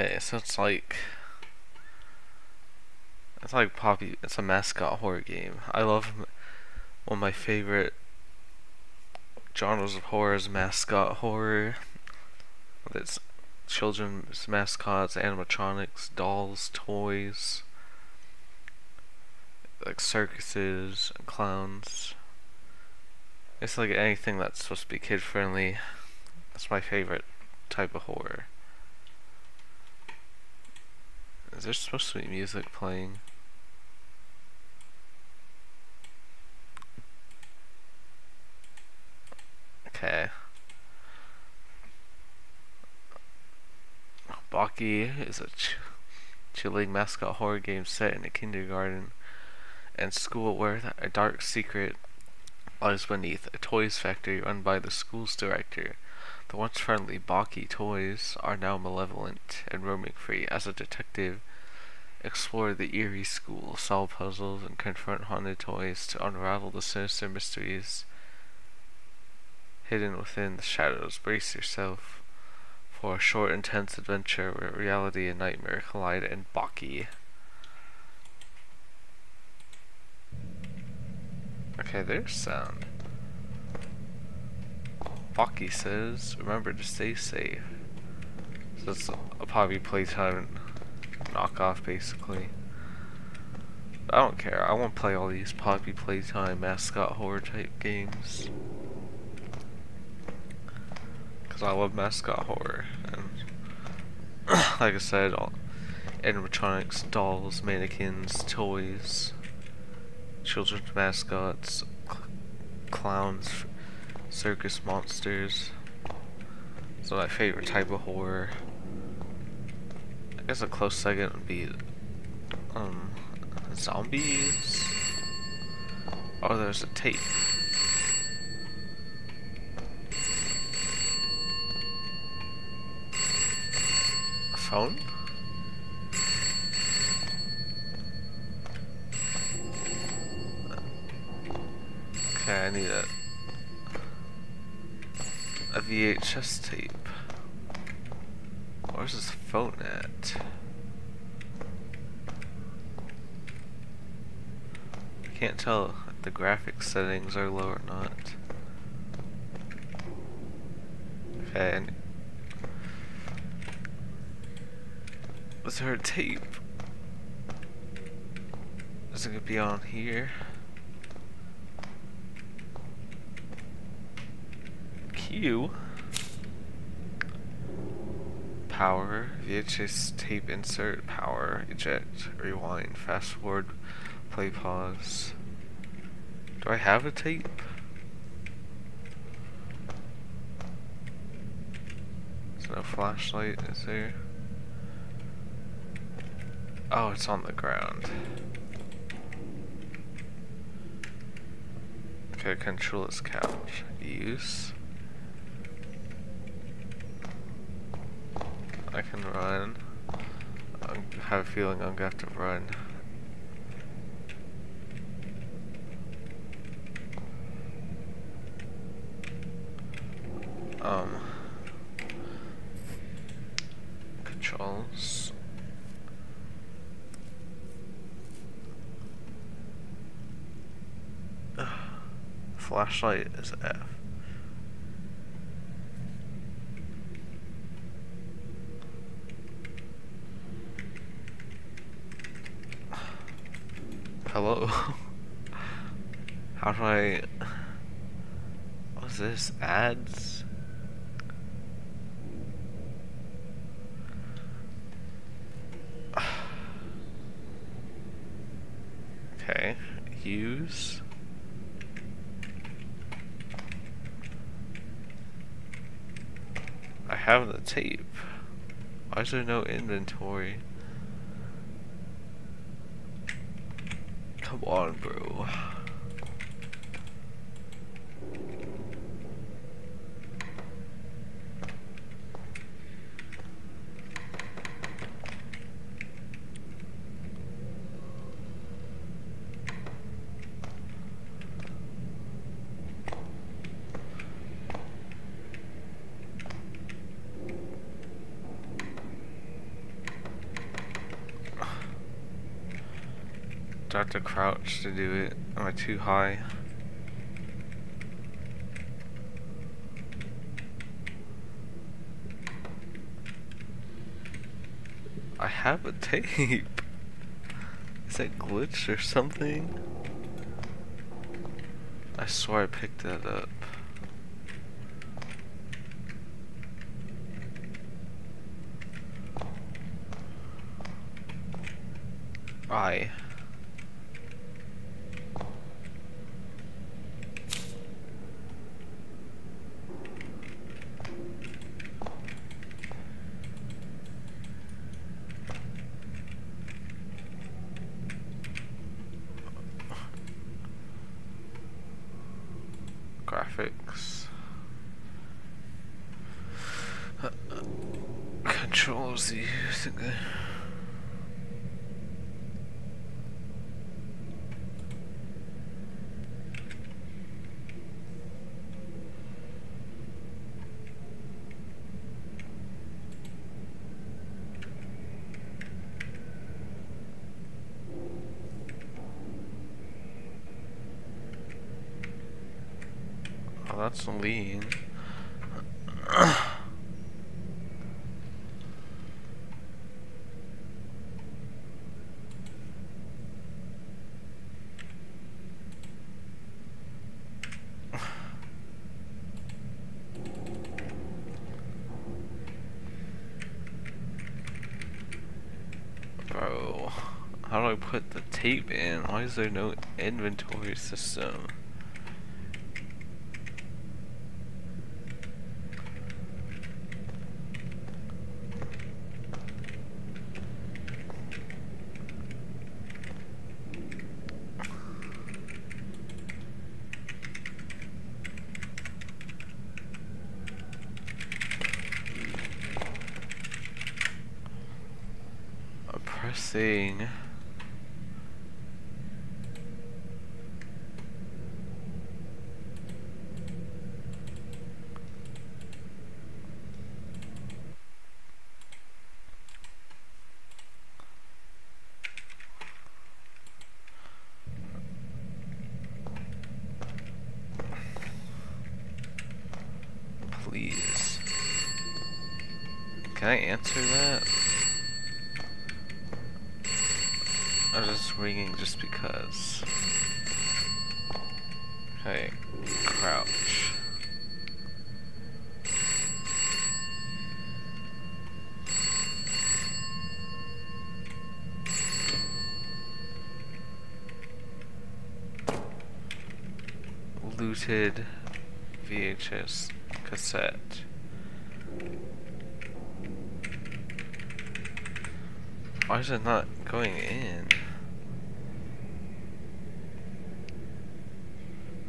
Okay, so it's like it's like Poppy. It's a mascot horror game. I love one of my favorite genres of horror is mascot horror. It's children's mascots, animatronics, dolls, toys, like circuses clowns. It's like anything that's supposed to be kid friendly. That's my favorite type of horror. Is there supposed to be music playing? Okay. Bokkie is a ch chilling mascot horror game set in a kindergarten and school where a dark secret lies beneath a toys factory run by the school's director. The once friendly Bokkie toys are now malevolent and roaming free. As a detective, explore the eerie school, solve puzzles, and confront haunted toys to unravel the sinister mysteries hidden within the shadows. Brace yourself for a short, intense adventure where reality and nightmare collide in Bokkie. Okay, there's sound. Bokkie says, remember to stay safe. So it's a Poppy Playtime knockoff, basically. I don't care. I won't play all these Poppy Playtime mascot horror type games. Because I love mascot horror. And like I said, all animatronics, dolls, mannequins, toys, children's mascots, cl clowns, circus monsters. It's my favorite type of horror. Guess a close second would be um zombies. Oh, there's a tape. A phone? Okay, I need a a VHS tape. Phone at? I can't tell if the graphics settings are low or not. Okay, was there a tape? Is it gonna be on here? Q power. VHS tape insert power eject rewind fast forward play pause. Do I have a tape? There's no flashlight? Is there? Oh it's on the ground. Okay control this couch use I can run. I have a feeling I'm gonna have to run. Um. Controls. Flashlight is F. How do I... What's this? Ads? okay. Use. I have the tape. Why is there no inventory? Come on, bro. Do I have to crouch to do it? Am I too high? I have a tape. Is that glitched or something? I swear I picked that up. I. Graphics. Controls used. Oh, that's lean. How do I put the tape in? Why is there no inventory system? I'm pressing. Please. Can I answer that? I'm just ringing just because. Okay, crouch. Looted VHS cassette. Why is it not going in?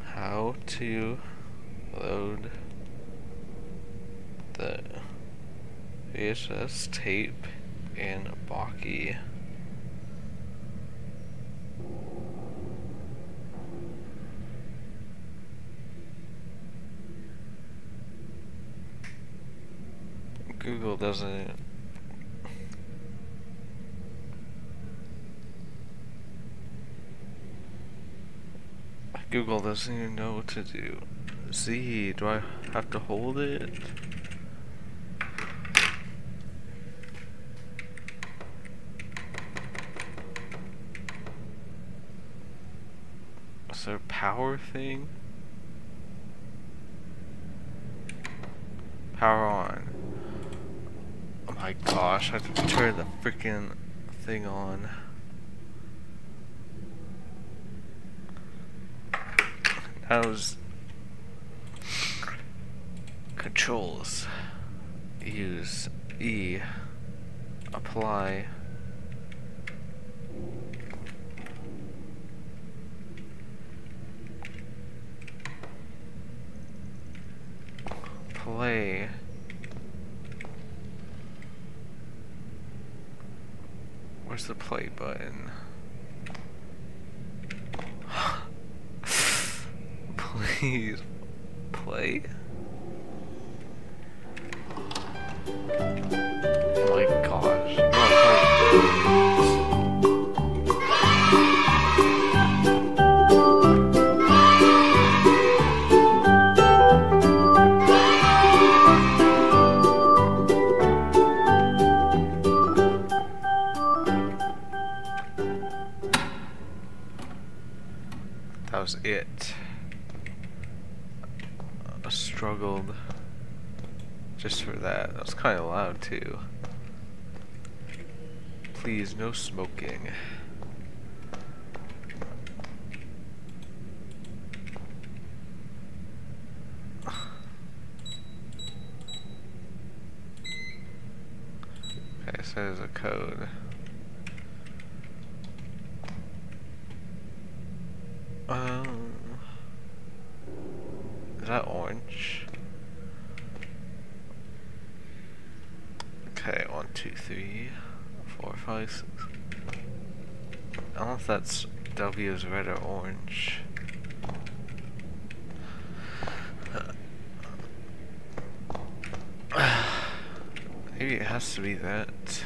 How to load the VHS tape in Bokkie. Google doesn't Google doesn't even know what to do. Z, do I have to hold it? Is there a power thing? Power on. Oh my gosh, I have to turn the freaking thing on. How's controls? Use E. Apply. Play. Where's the play button? Please play. Smoking. Okay, so there's a code. Um, is that orange? Okay, one, two, three, four, five, six. I don't know if that's W is red or orange. Maybe it has to be that.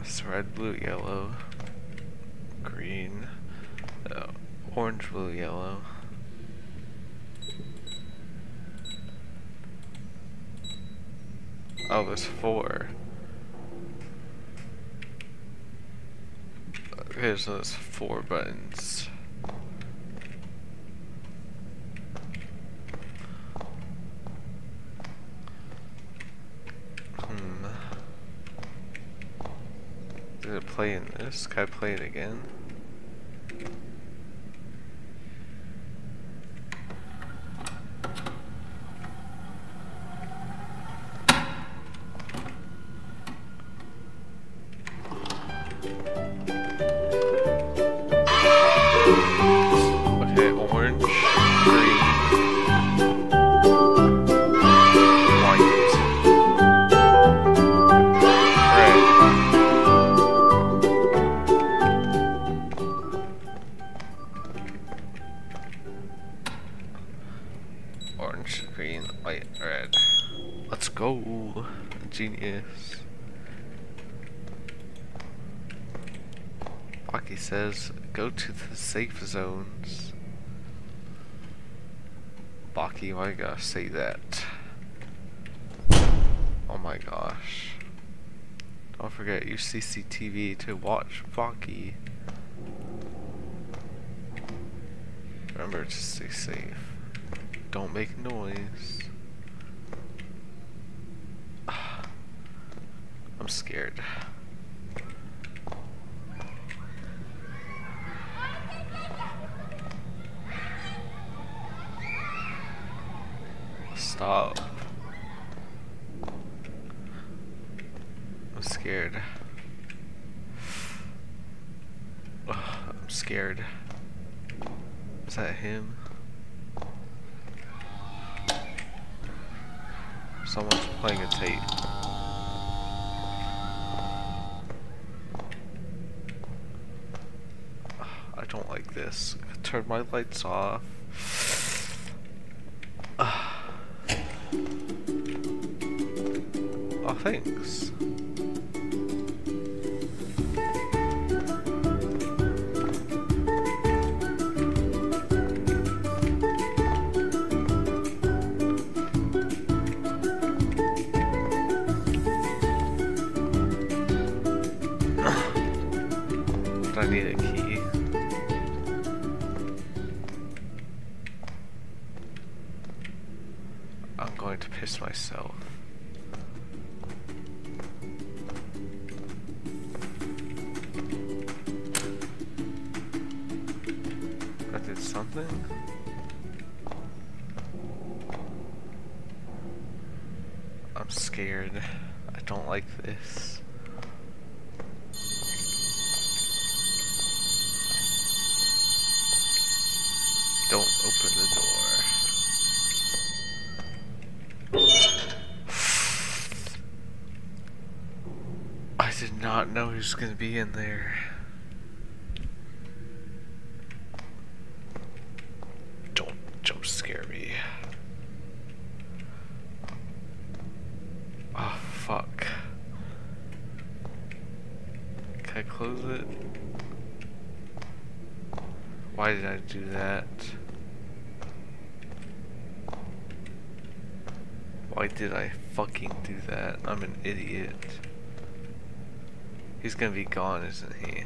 It's red, blue, yellow, green, uh, orange, blue, yellow. Oh, there's four. Okay, so there's four buttons. Hmm. Did it play in this? Can I play it again? Orange, green, white, red. Let's go. Genius. Rocky says, go to the safe zones. Bokkie, why gotta say that? Oh my gosh. Don't forget, use CCTV to watch Bokkie. Remember to stay safe. Don't make noise. I'm scared. Stop. I'm scared. Ugh, I'm scared. Is that him? Someone's playing a tape. I don't like this. My lights off. Oh, thanks. I need a key. He was gonna be in there. Don't jump scare me. Oh fuck. Can I close it? Why did I do that? Why did I fucking do that? I'm an idiot. He's gonna be gone, isn't he?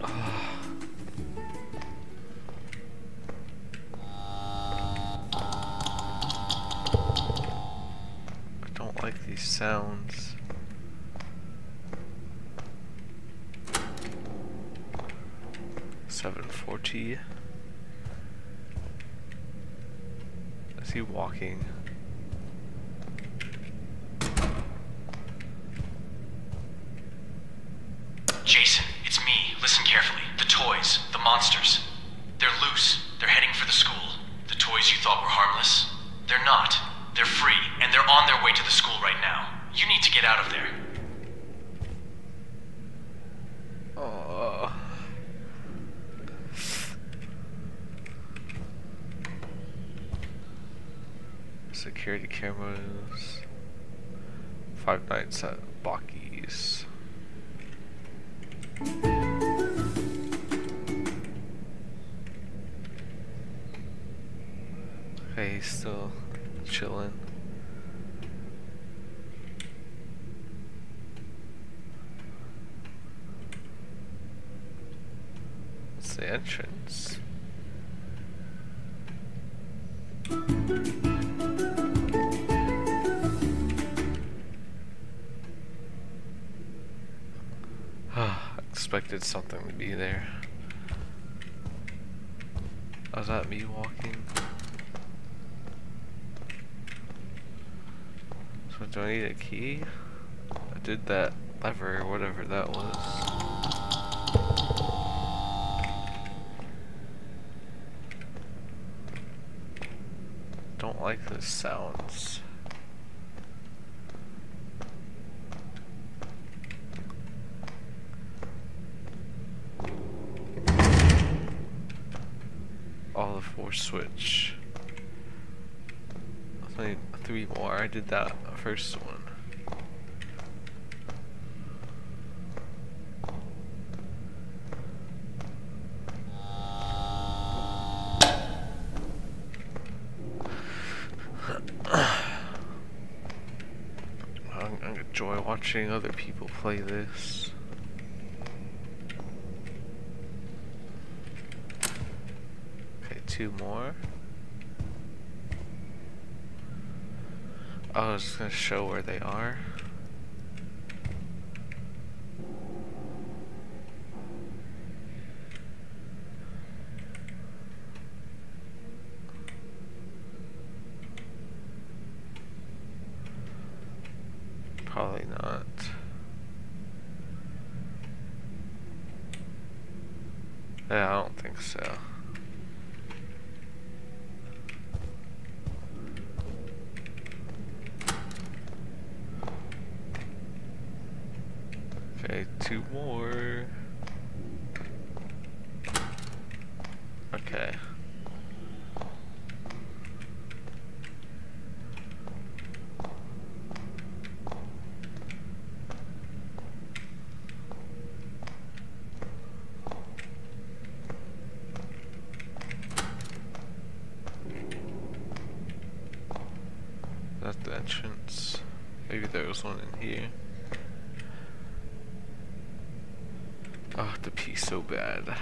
Ah. I don't like these sounds. Forty. Is he walking? Jason, it's me. Listen carefully. The toys, the monsters. They're loose. They're heading for the school. The toys you thought were harmless, they're not. They're free, and they're on their way to the school right now. You need to get out of there. Oh. Security cameras. Five nights at Bokkie's. Okay, he's still chilling. It's the entrance. Ah, expected something to be there. Was that me walking? So do I need a key? I did that lever whatever that was. Don't like the sounds. All the four switch. Only three more. I did that first one. Watching other people play this. Okay, two more. I was just gonna show where they are. Probably not. Yeah, I don't think so. Okay, two more. Okay. That's the entrance. Maybe there was one in here. Oh, the pee so bad.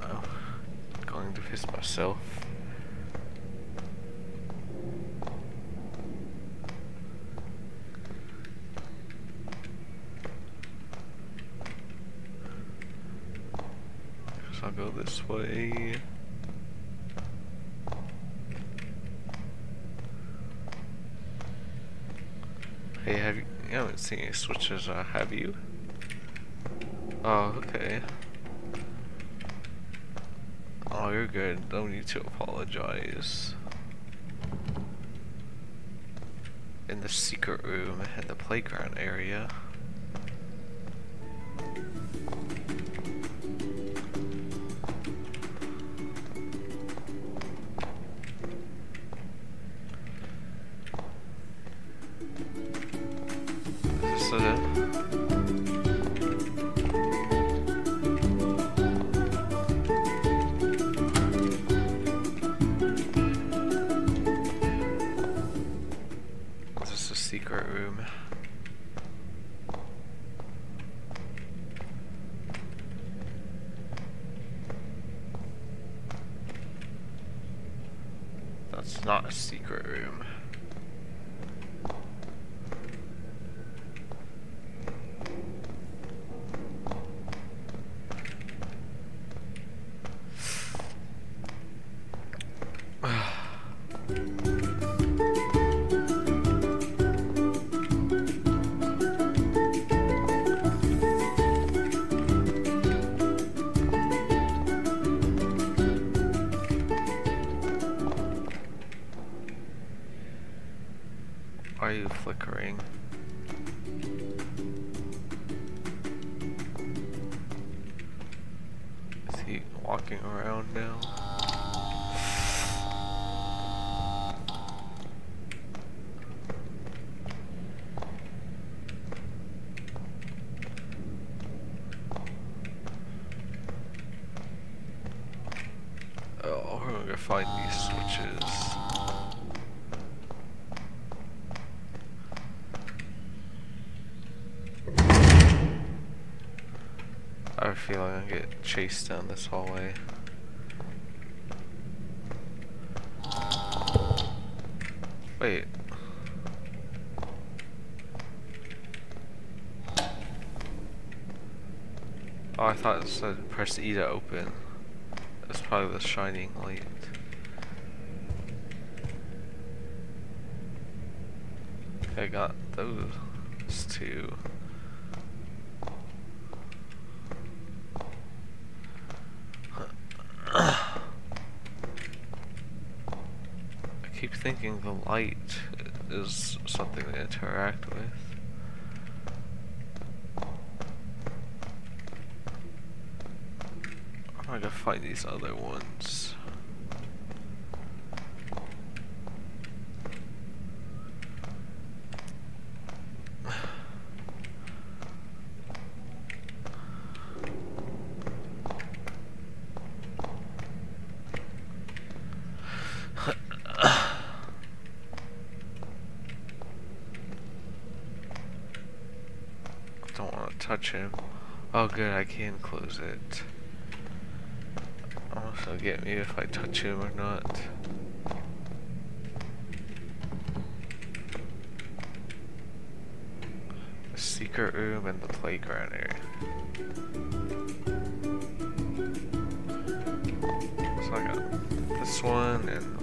Oh, going to piss myself. Guess I'll go this way. Hey, have you, you haven't seen any switches, uh, have you? Oh, okay. Oh, you're good. Don't need to apologize. In the secret room in the playground area. Find these switches. I have a feeling I'll get chased down this hallway. Wait. Oh, I thought it said press E to open. That's probably the shining light. I got those two. I keep thinking the light is something to interact with. I'm gonna find these other ones. Don't want to touch him. Oh good, I can close it. Also get me if I touch him or not. The secret room and the playground area. So I got this one and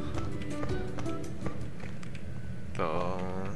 the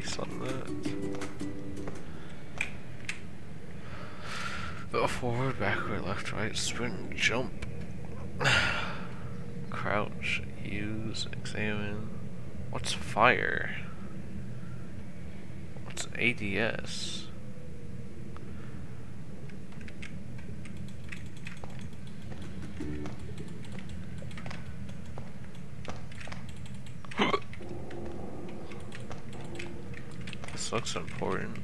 place on that? Go forward, backward, left, right, sprint, jump. Crouch, use, examine. What's fire? What's ADS? Looks important.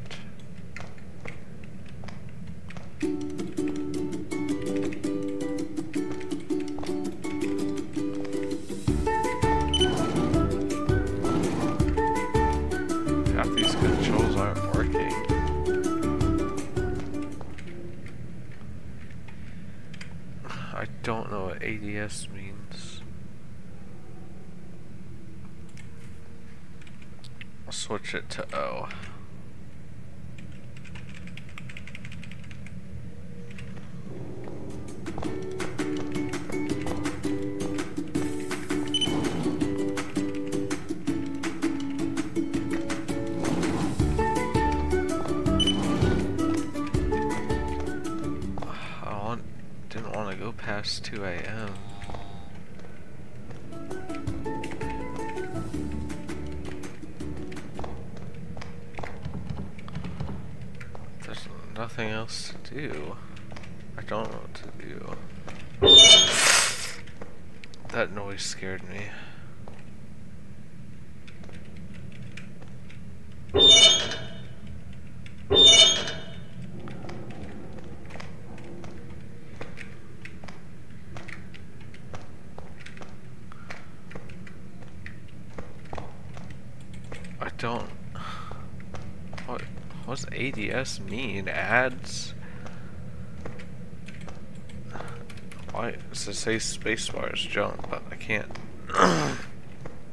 Do. I don't know what to do. That noise scared me. I don't. What? What's ADS mean? Ads? Why it say spacebar is jump, but I can't.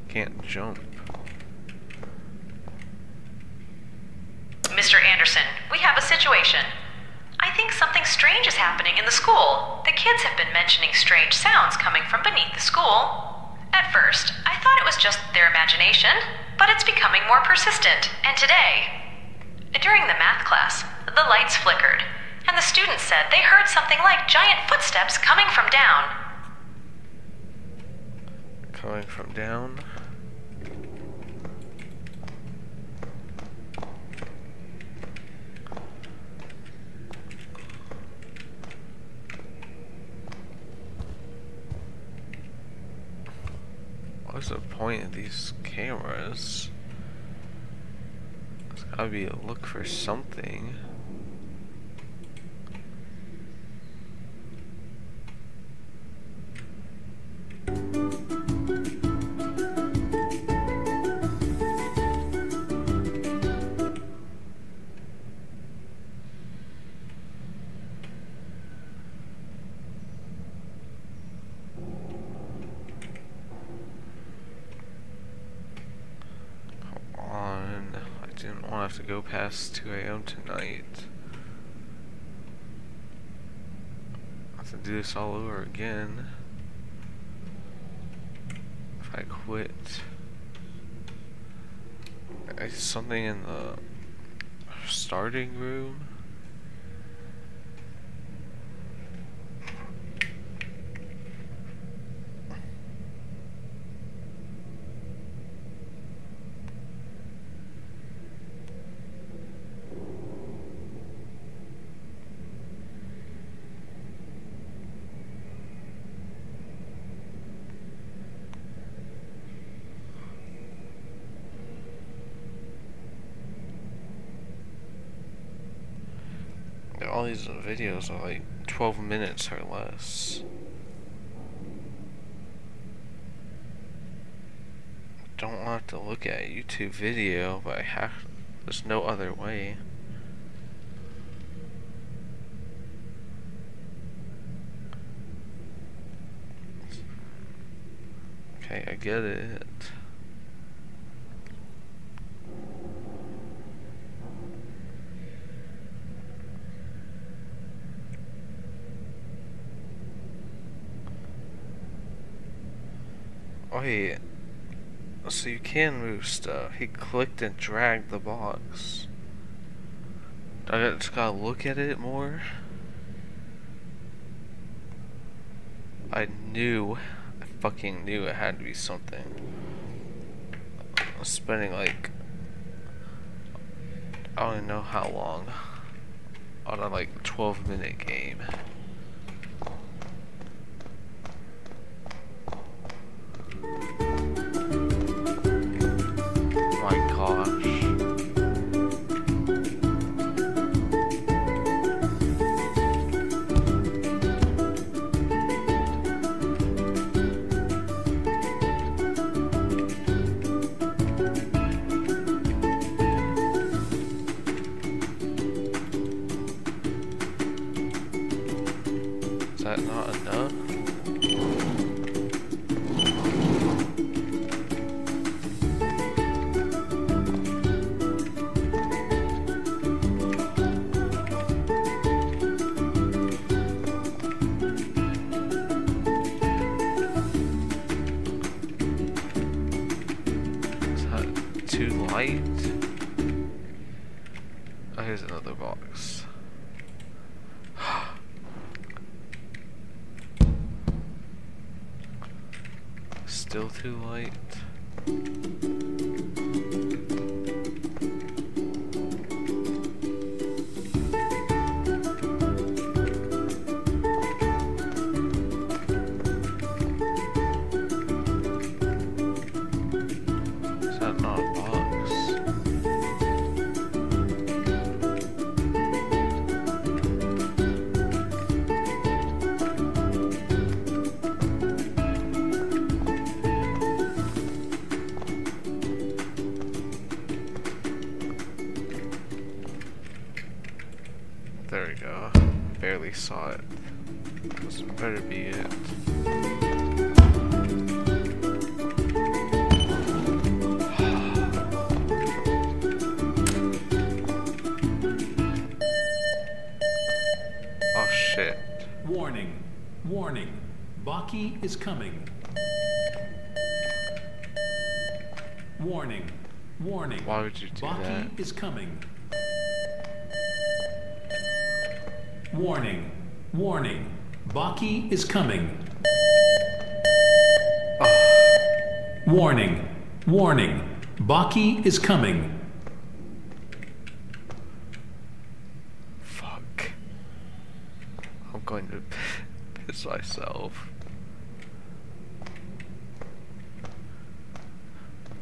can't jump. Mr. Anderson, we have a situation. I think something strange is happening in the school. The kids have been mentioning strange sounds coming from beneath the school. At first, I thought it was just their imagination, but it's becoming more persistent. And today, during the math class, the lights flickered, and the students said they heard something like giant footsteps coming from down. Coming from down. What's the point of these cameras? There's gotta be a look for something. Want to have to go past 2 a.m. tonight. I have to do this all over again. If I quit. Something in the starting room? All these videos are like 12 minutes or less. Don't want to look at YouTube video, but I have. There's no other way. Okay, I get it. Wait. So you can move stuff. He clicked and dragged the box. I just gotta look at it more. I knew, I fucking knew it had to be something. I was spending like, I don't even know how long on a like 12 minute game. Why would you do Bokkie that? is coming. Warning, warning, Bokkie is coming. Ah. Warning, warning, Bokkie is coming. Fuck. I'm going to piss myself.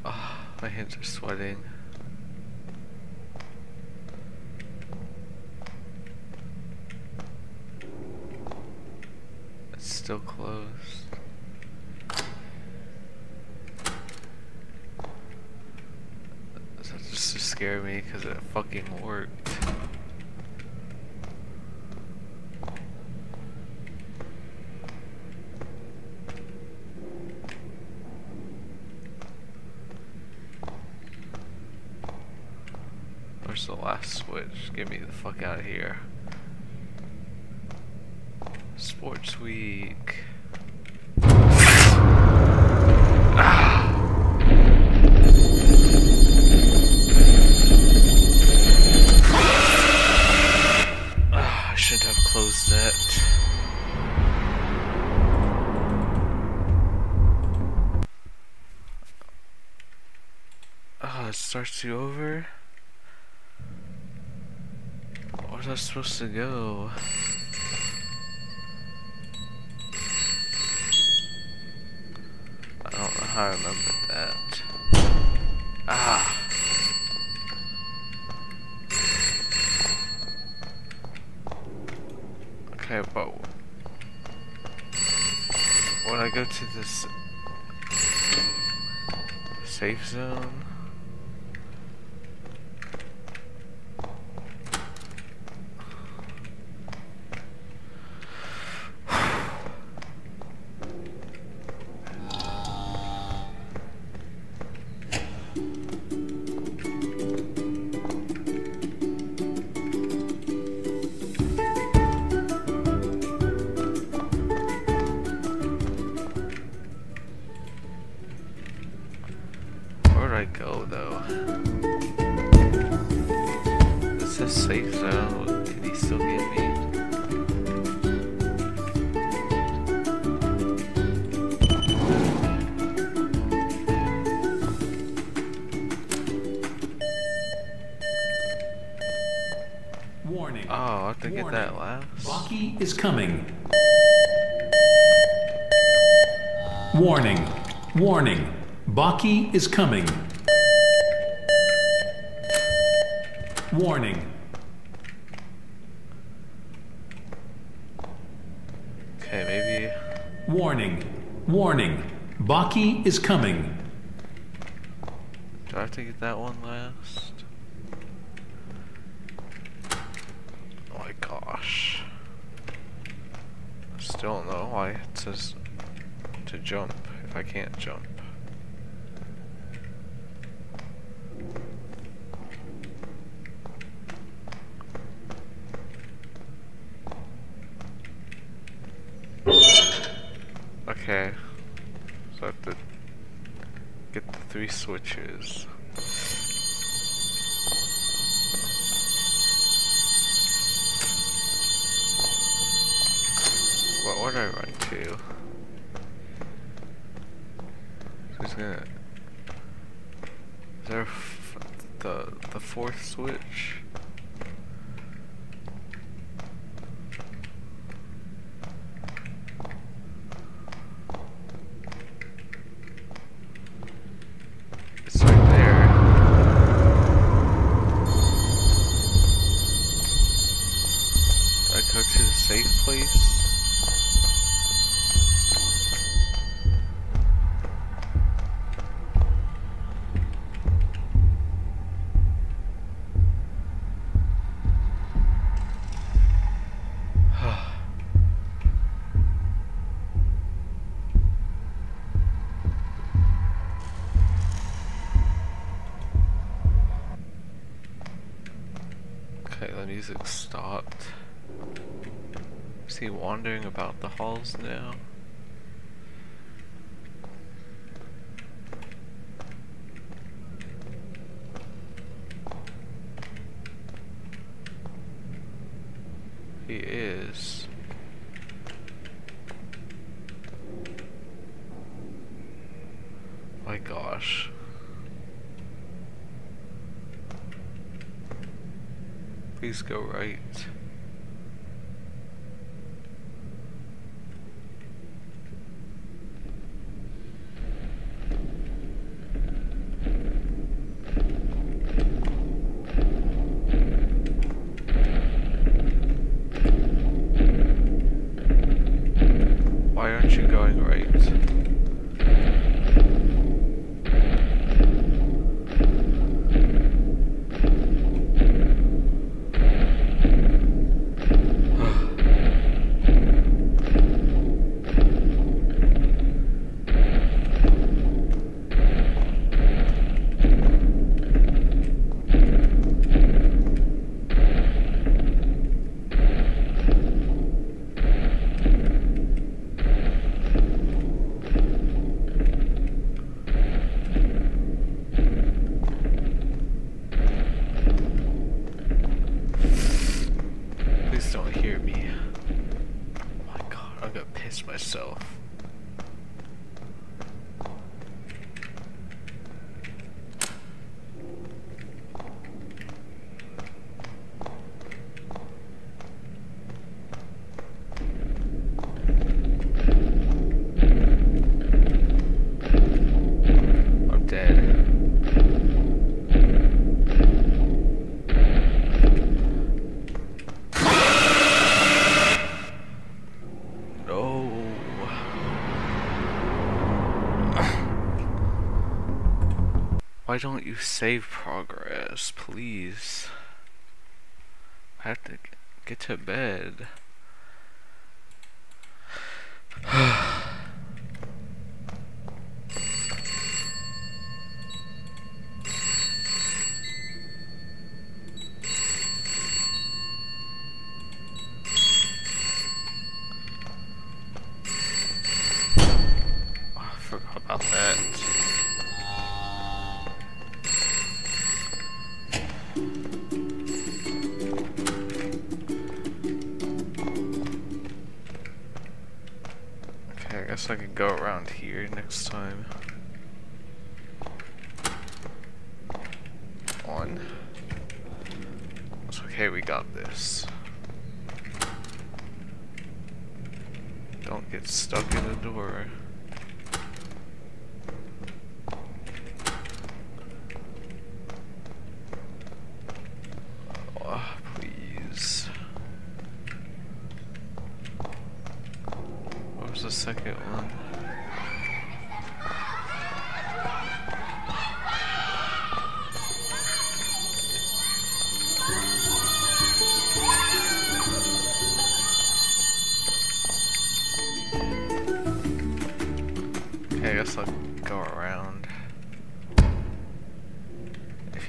Ah, my hands are sweating. It's still closed. That just to scare me because it fucking worked. Where's the last switch? Get me the fuck out of here. Sports Week. Supposed to go? I don't know how I remember that. Ah. Okay, but when I go to this safe zone, is coming. Warning. Warning. Bokkie is coming. Warning. Okay, maybe. Warning. Warning. Bokkie is coming. Do I have to get that one last? Oh my gosh. I still don't know why it says to jump if I can't jump. Okay. So I have to get the three switches. What would I run to? Who's gonna? Is there the the fourth switch? It's right there. Do I go to the safe place? Okay, the music stopped. Is he wandering about the halls now? He is. My gosh. Please go right. Why don't you save progress, please? I have to get to bed.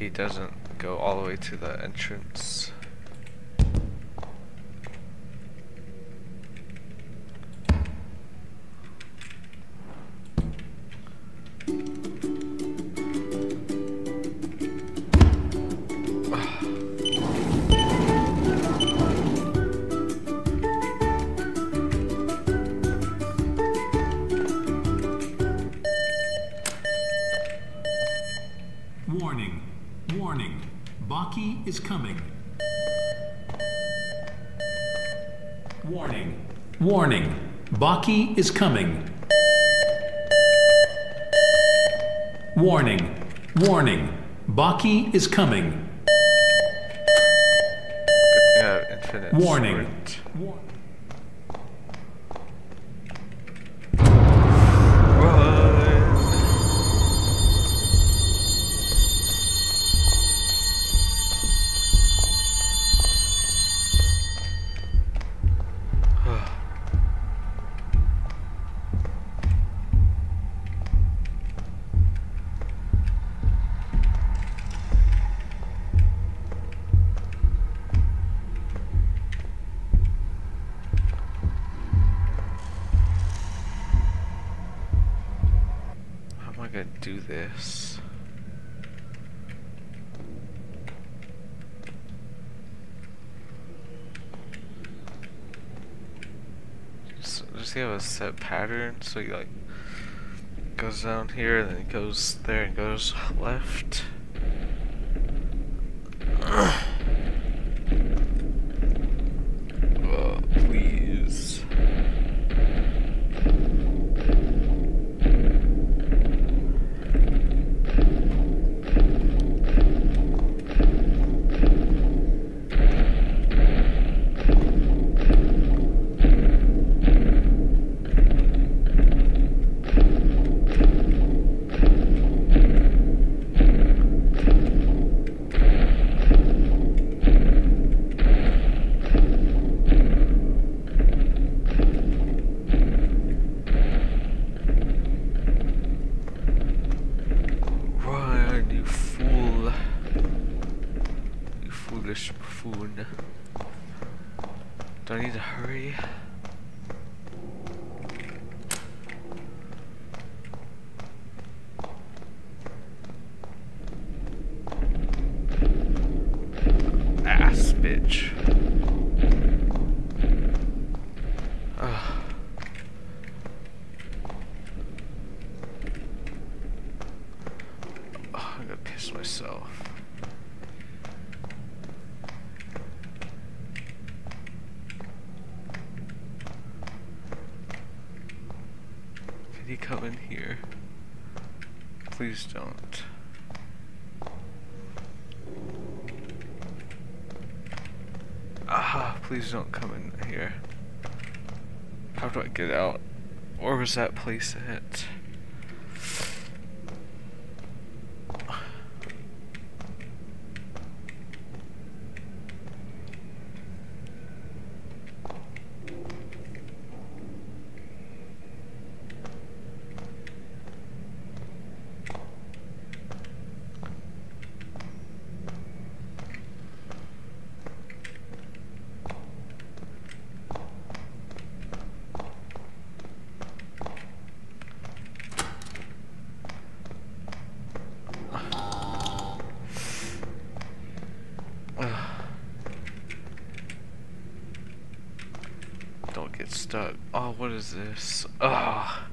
he doesn't go all the way to the entrance. Bokkie is coming. Warning. Warning. Bokkie is coming. Does he have a set pattern? So he like goes down here, then he goes there and goes left. Oh, please. Run, you fool. You foolish buffoon. Do I need to hurry? Ass bitch. Ugh. Oh, I'm gonna piss myself. Can he come in here? Please don't. Ah, please don't come in here. How do I get out? Or was that place it? Is this? Oh.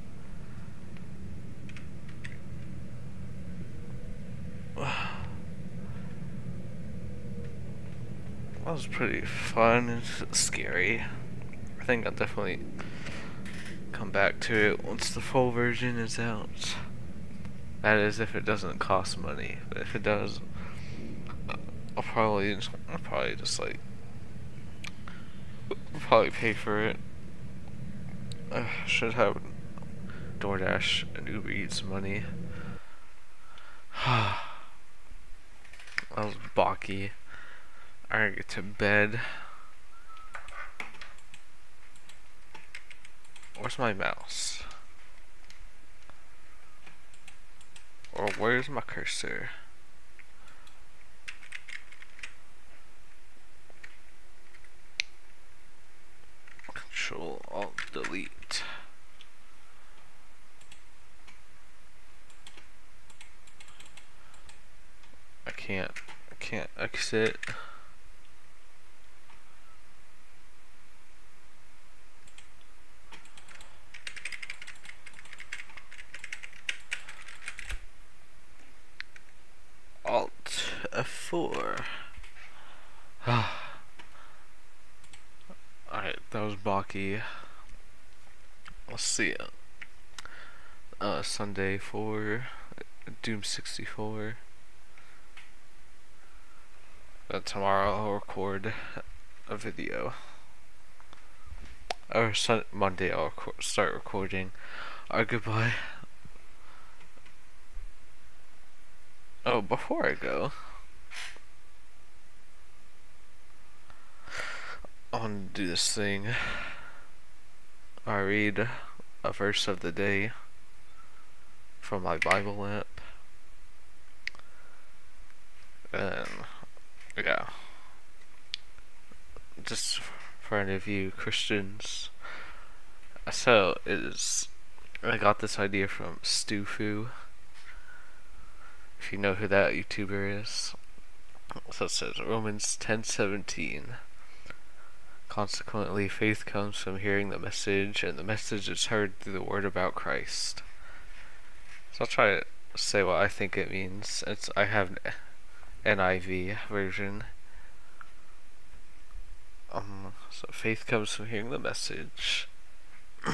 That was pretty fun and scary. I think I'll definitely come back to it once the full version is out. That is if it doesn't cost money. But if it does, I'll probably I'll probably just like probably pay for it. I should have DoorDash and Uber Eats money. that was Bokkie. I gotta get to bed. Where's my mouse? Or where's my cursor? Control Alt Delete. I can't I can't exit. Alt F4. Alright, Bokkie. Let's see. Uh, Sunday for Doom 64. But tomorrow I'll record a video. Or sun Monday I'll start recording our goodbye. Oh, before I go, I want to do this thing. I read a verse of the day from my Bible app. And, yeah. Just for any of you Christians. So, is I got this idea from Stufu if you know who that YouTuber is. So it says Romans 10:17. Consequently, faith comes from hearing the message, and the message is heard through the word about Christ. So I'll try to say what I think it means. It's I have an NIV version. Um, so faith comes from hearing the message.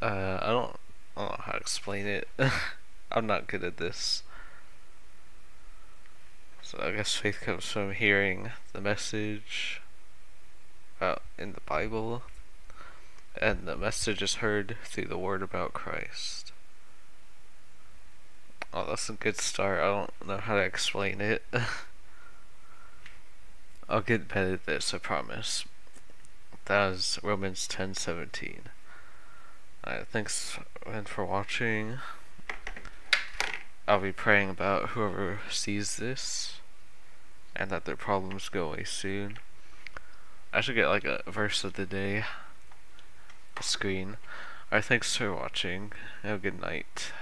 Uh, I don't, I don't know how to explain it. I'm not good at this. So I guess faith comes from hearing the message about in the Bible, and the message is heard through the word about Christ. Oh, that's a good start. I don't know how to explain it. I'll get better at this, I promise. That was Romans 10:17. Alright, thanks again for watching. I'll be praying about whoever sees this and that their problems go away soon. I should get like a verse of the day screen. Alright, thanks for watching. Have a good night.